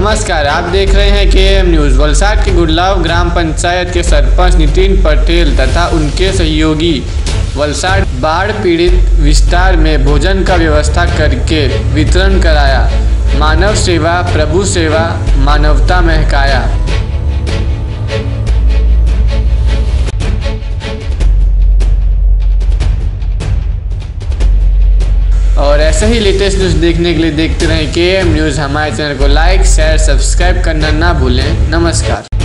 नमस्कार, आप देख रहे हैं के एम न्यूज़ वलसाड के गुड़लाव ग्राम पंचायत के सरपंच नितिन पटेल तथा उनके सहयोगी वलसाड बाढ़ पीड़ित विस्तार में भोजन का व्यवस्था करके वितरण कराया, मानव सेवा, प्रभु सेवा, मानवता महकाया। ऐसे ही लेटेस्ट न्यूज़ देखने के लिए देखते रहें के एम न्यूज़ हमारे चैनल को लाइक शेयर सब्सक्राइब करना ना भूलें। नमस्कार।